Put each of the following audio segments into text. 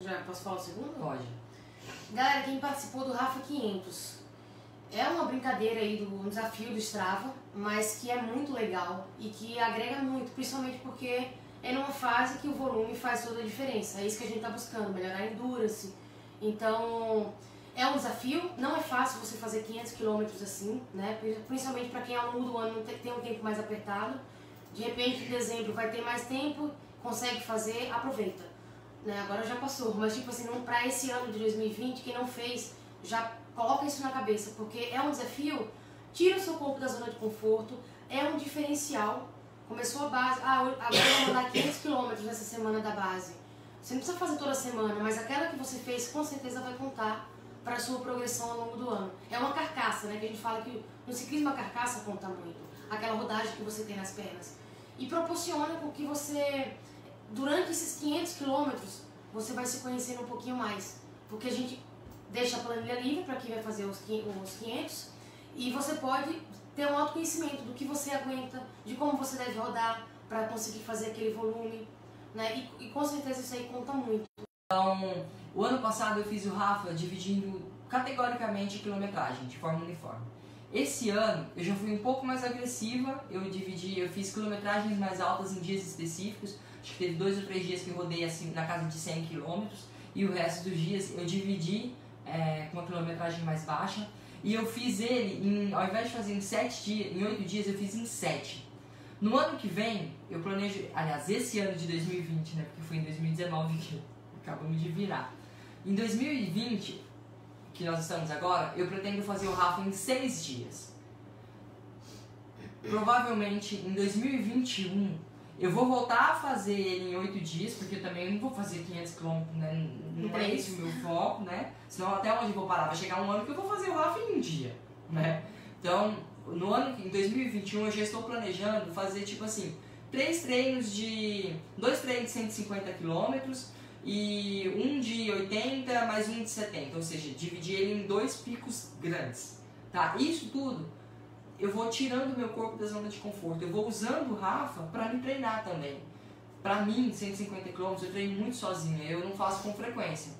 Já posso falar o segundo? Pode. Galera, quem participou do Rafa 500 é uma brincadeira aí do um desafio do Strava, mas que é muito legal e que agrega muito, principalmente porque é numa fase que o volume faz toda a diferença. É isso que a gente está buscando, melhorar a endurance. Então, é um desafio, não é fácil você fazer 500 km assim, né? Principalmente para quem ao longo do ano tem um tempo mais apertado. De repente, em dezembro vai ter mais tempo, consegue fazer, aproveita né? Agora já passou, mas tipo assim, para esse ano de 2020, quem não fez, já coloca isso na cabeça, porque é um desafio, tira o seu corpo da zona de conforto, é um diferencial. Começou a base, ah, agora eu vou andar 500 km nessa semana da base. Você não precisa fazer toda semana, mas aquela que você fez com certeza vai contar para sua progressão ao longo do ano. É uma carcaça, né? Que a gente fala que no ciclismo a carcaça conta muito. Aquela rodagem que você tem nas pernas. E proporciona com que você durante esses 500 quilômetros, você vai se conhecendo um pouquinho mais. Porque a gente deixa a planilha livre para quem vai fazer os 500 e você pode ter um autoconhecimento do que você aguenta, de como você deve rodar para conseguir fazer aquele volume. Né? E, e, com certeza isso aí conta muito. Então, o ano passado eu fiz o Rafa dividindo categoricamente quilometragem de forma uniforme. Esse ano eu já fui um pouco mais agressiva, eu dividi, eu fiz quilometragens mais altas em dias específicos, acho que teve dois ou três dias que eu rodei assim na casa de 100 km e o resto dos dias eu dividi é, com uma quilometragem mais baixa e eu fiz ele, em, ao invés de fazer em sete dias, em oito dias eu fiz em sete. No ano que vem, eu planejo, aliás, esse ano de 2020, né, porque foi em 2019 que acabamos de virar. Em 2020, que nós estamos agora, eu pretendo fazer o Rafa em seis dias. Provavelmente em 2021 eu vou voltar a fazer ele em oito dias, porque eu também não vou fazer 500 km, né? Não é esse o meu foco, né? Senão até onde eu vou parar? Vai chegar um ano que eu vou fazer o Rafa em um dia, né? Então, no ano, em 2021 eu já estou planejando fazer tipo assim, três treinos de. dois treinos de 150 quilômetros e um de 80 mais um de 70, ou seja, dividir ele em dois picos grandes. Tá? Isso tudo eu vou tirando meu corpo da zona de conforto. Eu vou usando o Rafa para me treinar também. Para mim, 150 km eu treino muito sozinha, eu não faço com frequência.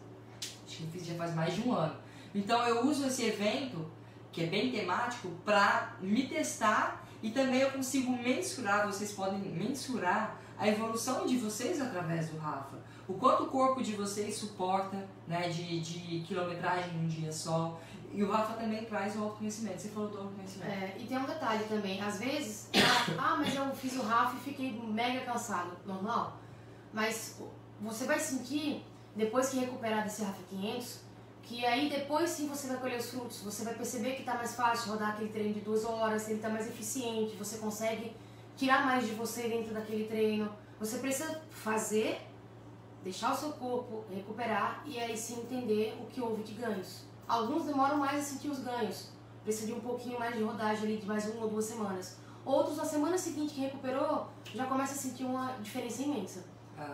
Acho que eu fiz já faz mais de um ano. Então eu uso esse evento, que é bem temático, para me testar e também eu consigo mensurar, vocês podem mensurar a evolução de vocês através do Rafa. O quanto o corpo de vocês suporta né, de, de quilometragem num dia só. E o Rafa também traz o autoconhecimento. Você falou do autoconhecimento. É, e tem um detalhe também. Às vezes, ah, mas eu fiz o Rafa e fiquei mega cansado. Normal. Mas você vai sentir, depois que recuperar desse Rafa 500, que aí depois sim você vai colher os frutos, você vai perceber que está mais fácil rodar aquele treino de duas horas, ele está mais eficiente, você consegue tirar mais de você dentro daquele treino. Você precisa fazer, deixar o seu corpo recuperar e aí sim entender o que houve de ganhos. Alguns demoram mais a sentir os ganhos, precisa de um pouquinho mais de rodagem ali, de mais uma ou duas semanas. Outros, na semana seguinte que recuperou, já começa a sentir uma diferença imensa. Tá?